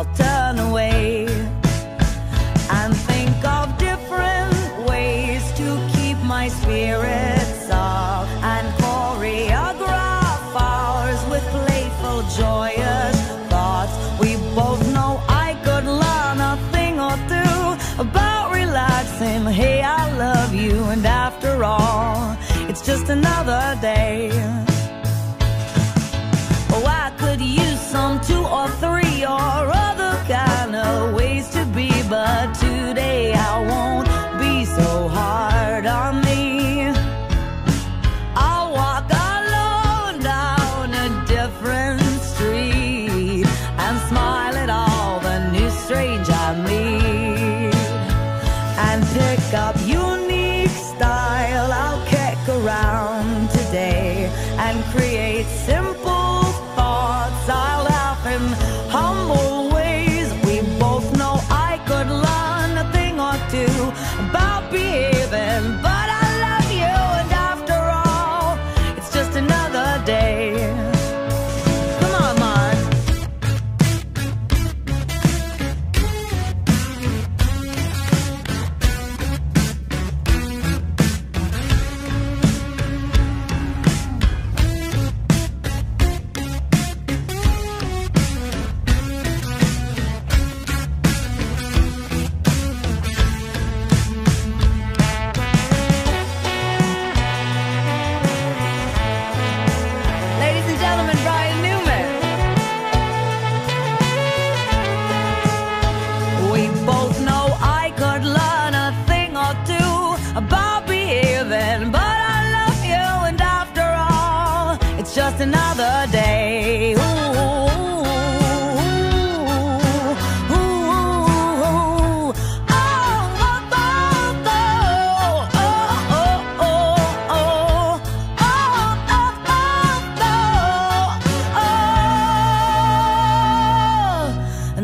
I'll turn away and think of different ways to keep my spirits up and choreograph ours with playful, joyous thoughts. We both know I could learn a thing or two about relaxing. Hey, I love you, and after all, it's just another day. Oh, I could use some two or three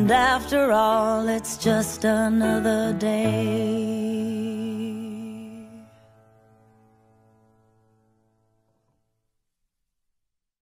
and after all, it's just another day.